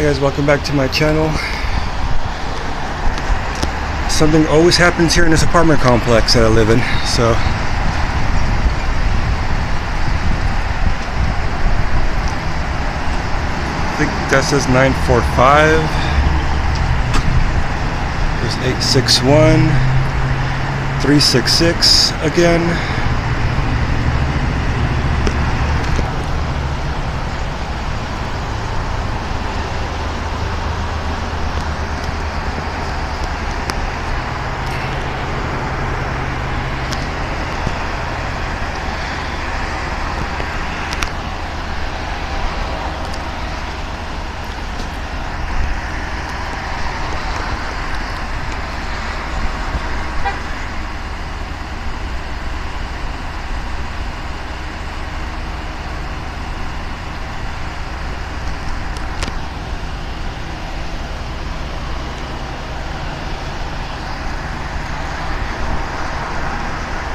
Guys, welcome back to my channel. Something always happens here in this apartment complex that I live in, so. I think that says 945. There's 861. 366 again.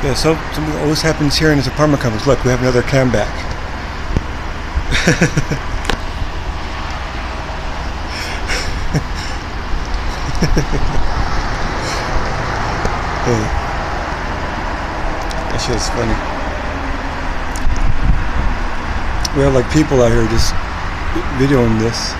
Yeah, so something always happens here in this apartment complex. Look, we have another cam back. hey. That shit's funny. We have like people out here just videoing this.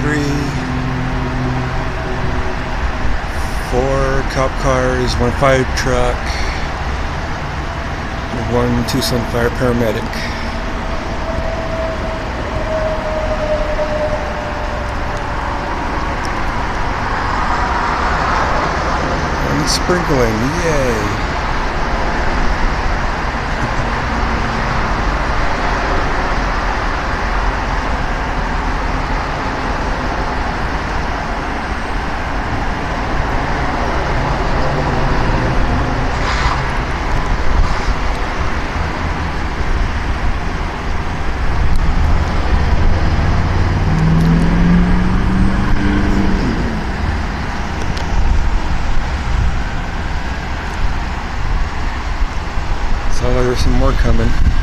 Three, four cop cars, one fire truck, one Tucson fire paramedic. And sprinkling, yay! There's some more coming.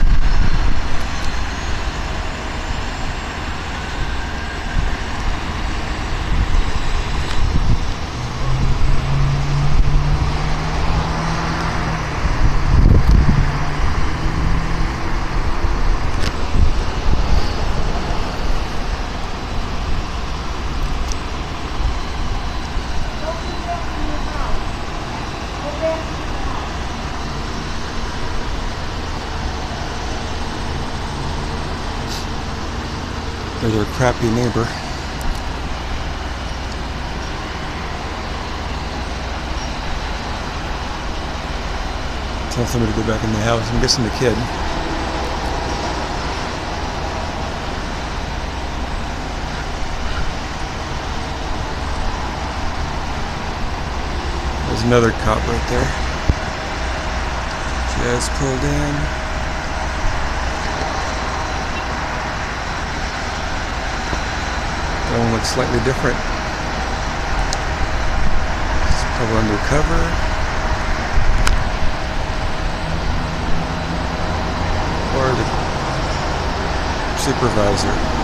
There's our crappy neighbor. Tell somebody to go back in the house. I'm guessing the kid. There's another cop right there. Just pulled in. One looks slightly different. It's probably undercover. Or the supervisor.